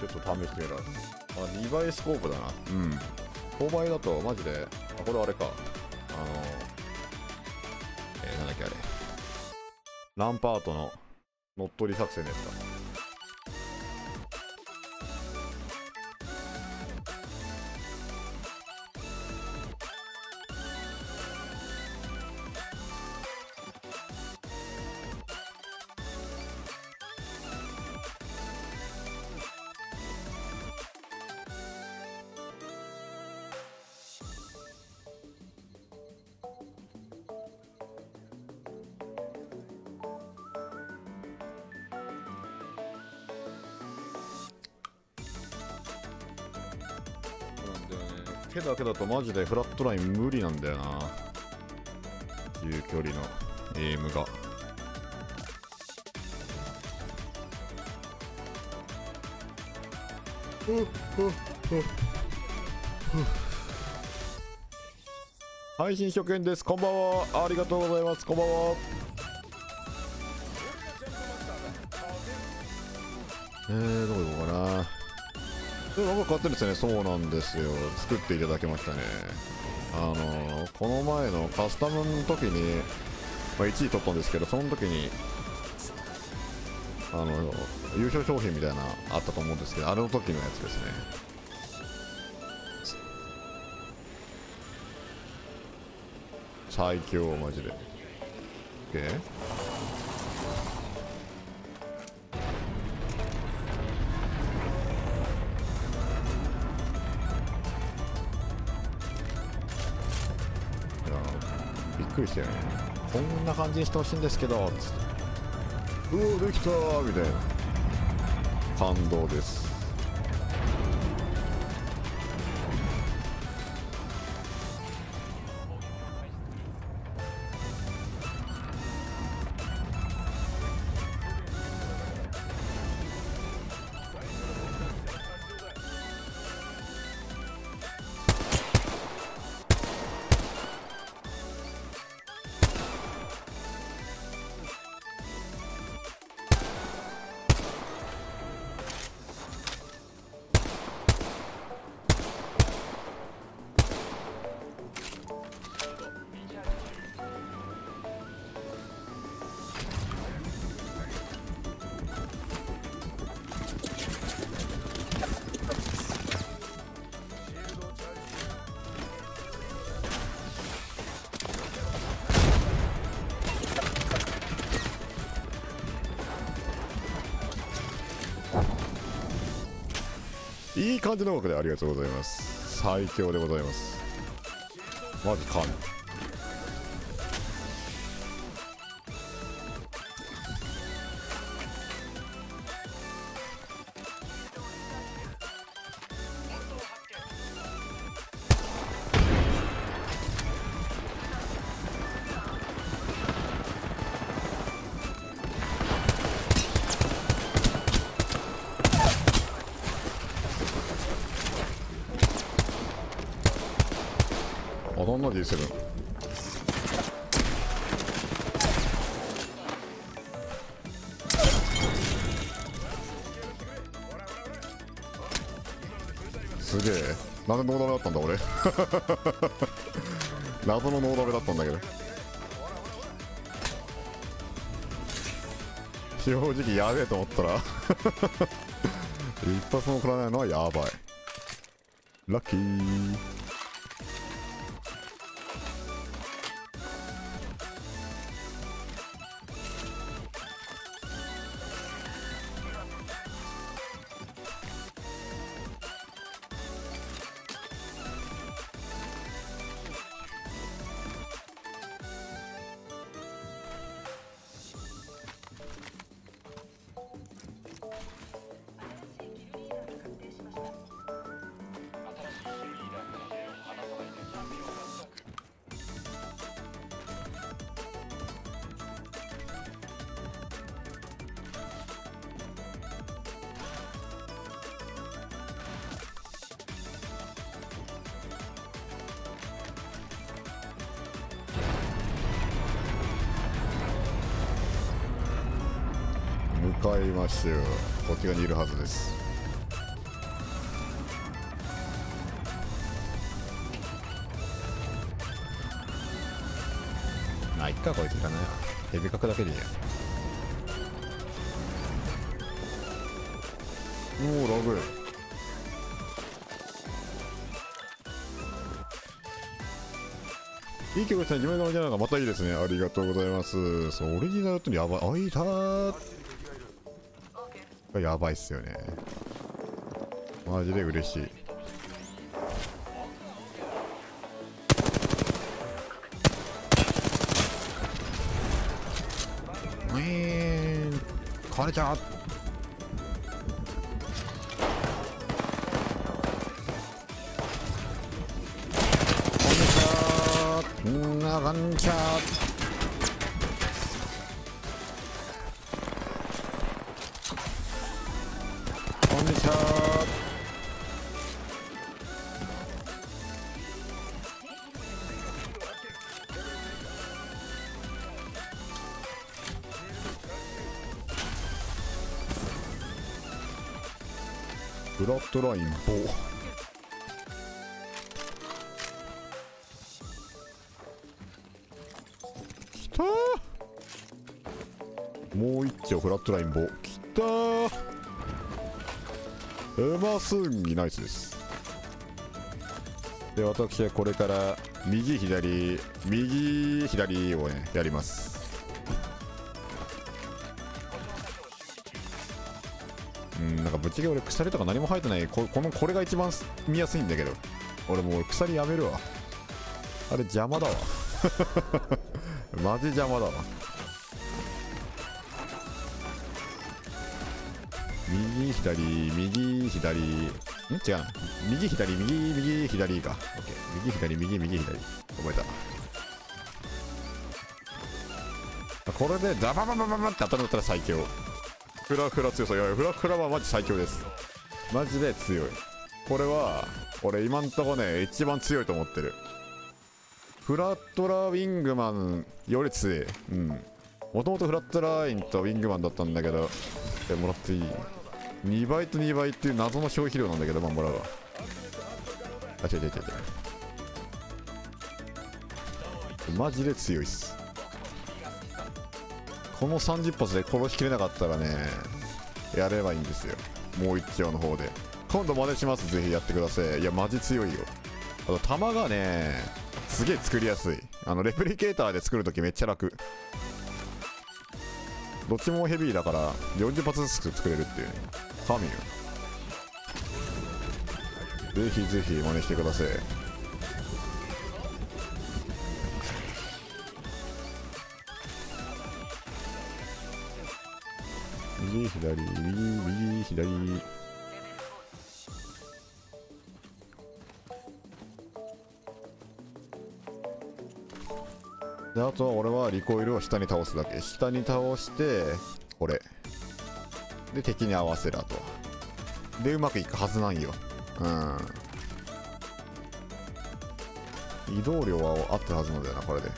ちょっと試してみるあ2倍スコープだな。うん。5倍だとマジであこれあれか。あのえー、なんだっけあれ。ランパートの乗っ取り作戦ですか。手だけだとマジでフラットライン無理なんだよな。中距離のエイムが。配信初見です。こんばんは。ありがとうございます。こんばんは。えー、どう行こうかな。でなんか買ってるんですねそうなんですよ。作っていただきましたね。あのこの前のカスタムの時に、まあ、1位取ったんですけどその時にあの優勝商品みたいなあったと思うんですけどあれの時のやつですね。最強マジで。OK くりしたよね。こんな感じにしてほしいんですけどつって。うおできたみたいな。感動ですいい感じの音楽でありがとうございます。最強でございます。まず神そんな D7 すげえ。なんでノーダメだったんだ俺。謎のノーダメだったんだけど。正直やべえと思ったら。一発も食らないのはやばい。ラッキー。使いましたよこっち側にいるはずですまあいっかこいついらないな蛇角だけでいいやおおラグいい曲ですね。自分のおじゃながまたいいですね。ありがとうございます。そうオリジナルってやばい。あいたー。やばいっすよね。マジで嬉しい。えー、壊れちゃう。こんにちは。フラットライン棒きたもう一丁フラットライン棒きたーエマスンギナイスです。で私はこれから右左右左をねやります。かぶっちゃけ俺鎖とか何も生えてないここのこれが一番見やすいんだけど。俺もう鎖やめるわ。あれ邪魔だわ。マジ邪魔だわ。右左右左。ん？違う。右左右右左か。OK 右左右右左。覚えた。これでダバババババって当たるんだったら最強。フラフラ強そういやフラフラはマジ最強です。マジで強い。これは俺今んとこね一番強いと思ってる。フラットラーウィングマンより強い。うん。もともとフラットラインとウィングマンだったんだけどえもらっていい？2倍と2倍っていう謎の消費量なんだけどまあもらうわあ違う違う違う違う。マジで強いっす。この30発で殺しきれなかったらねやればいいんですよ。もう一丁の方で。今度真似します。ぜひやってください。いやマジ強いよ。あと弾がねすげえ作りやすい。あのレプリケーターで作るときめっちゃ楽。どっちもヘビーだから40発ずつ作れるっていうね。神よ。ぜひぜひ真似してください。右左右右左。であとは俺はリコイルを下に倒すだけ。下に倒してこれ。で敵に合わせるあと。でうまくいくはずなんよ。うん。移動量はあったはずなんだよなこれで。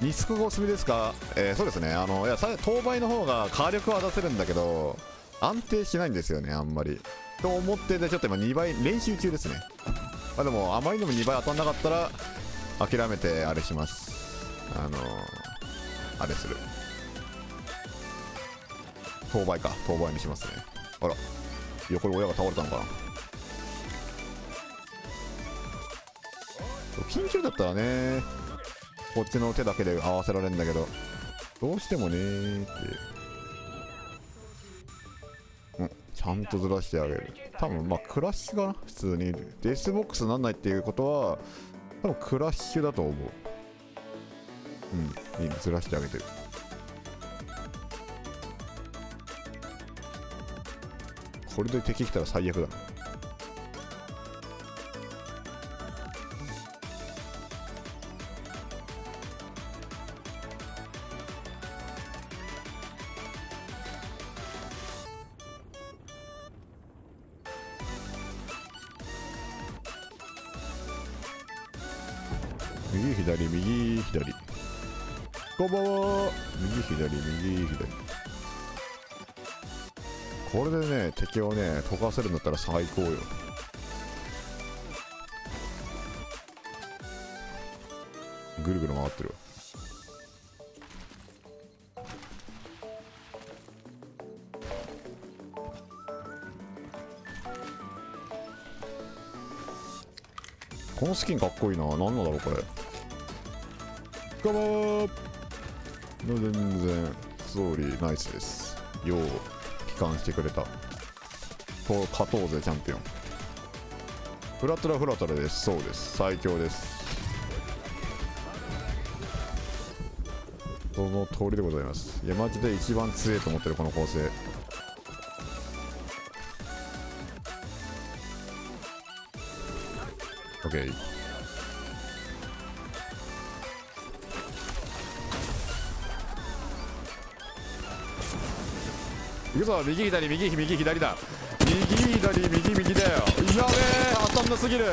リスクがおすすめですか、えー、そうですね。あのいや当倍の方が火力は出せるんだけど安定しないんですよねあんまり。と思っててちょっと今2倍練習中ですね。まあでもあまりにも2倍当たんなかったら諦めてあれします。あのー、あれする。当倍か。当倍にしますね。あら。横に親が倒れたのかな。緊急だったらね。こっちの手だけで合わせられるんだけど。どうしてもねーって。うんちゃんとずらしてあげる。多分まあクラッシュかな普通に。デスボックスなんないっていうことは多分クラッシュだと思う。うんいいずらしてあげてる。これで敵来たら最悪だ。なこんばんは。右左右左。これでね敵をね溶かせるんだったら最高よ。ぐるぐる回ってるこのスキンかっこいいな。何なんだろうこれ。カモー全然ストーリーナイスです。よう帰還してくれた。と勝とうぜチャンピオン。フラトラフラトラです。そうです。最強です。その通りでございます。いやマジで一番強いと思ってるこの構成。オッケー。行くぞ右左右右左だ。右左右右だよ。やべえ当たんなすぎる。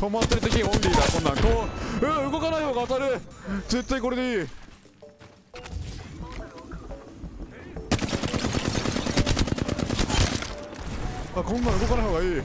止まってる時オンリーだこんなん。こうう動かない方が当たる。絶対これでいい。あこんなん動かない方がいい。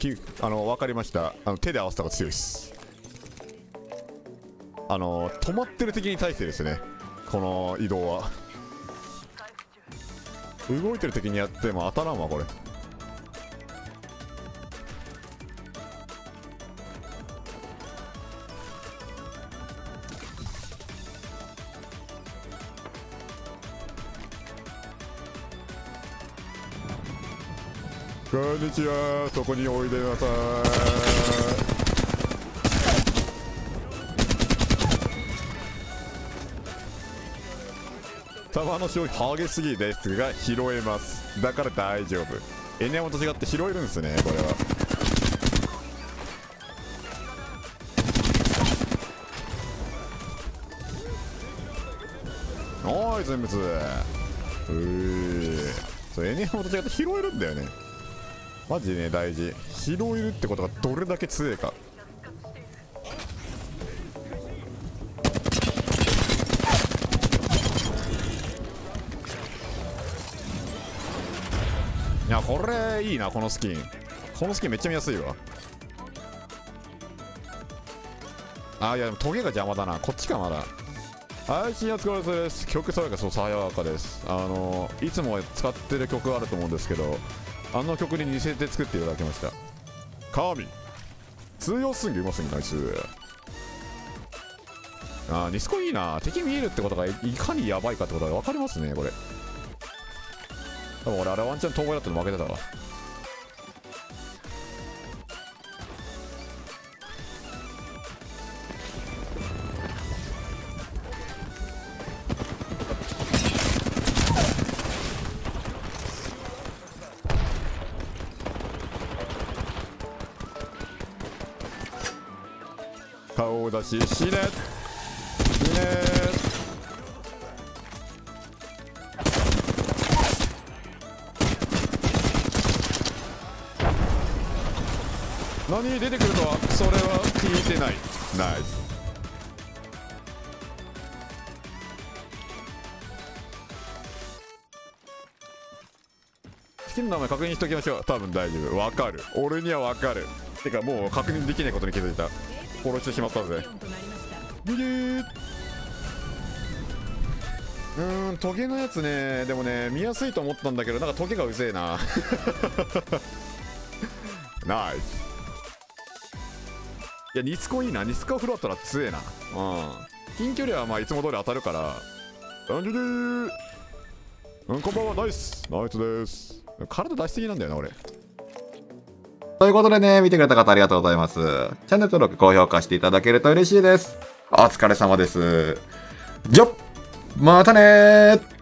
きあの分かりました。あの手で合わせた方が強いです。あの止まってる敵に対してですね。この移動は。動いてる敵にやっても当たらんわこれ。こんにちは。そこにおいでなさい。弾の消費激しすぎですが拾えます。だから大丈夫。エネモと違って拾えるんですねこれは。おい全滅。うー。そうエネモと違って拾えるんだよね。マジでね大事。拾えるってことがどれだけ強いか。いやこれいいなこのスキン。このスキンめっちゃ見やすいわ。あいやでもトゲが邪魔だな。こっちかまだ。配信お疲れ様です。曲爽やかそう爽やかです。あのいつも使ってる曲あると思うんですけどあの曲に似せて作っていただきました。神通用すんげうますぎナイスああニスコいいな。敵見えるってことがいかにヤバいかってことが分かりますねこれ。多分俺あれワンチャン遠吠えだったの負けてたわ。顔を出し死ね。死ね。何出てくるとは？それは聞いてない。ナイス好きな名前確認しておきましょう。多分大丈夫。わかる。俺にはわかる。てかもう確認できないことに気づいた。殺してしまったぜ。ビリーうーんトゲのやつね。でもね見やすいと思ったんだけどなんかトゲがうぜえな。ナイスいやニスコいいな。ニスコフロットら強えな。うん。近距離はまあいつも通り当たるから。ダンジュデーうんこんばんは。ナイス。ナイスです。体出しすぎなんだよな俺ということでね、見てくれた方ありがとうございます。チャンネル登録、高評価していただけると嬉しいです。お疲れ様です。じゃ、またねー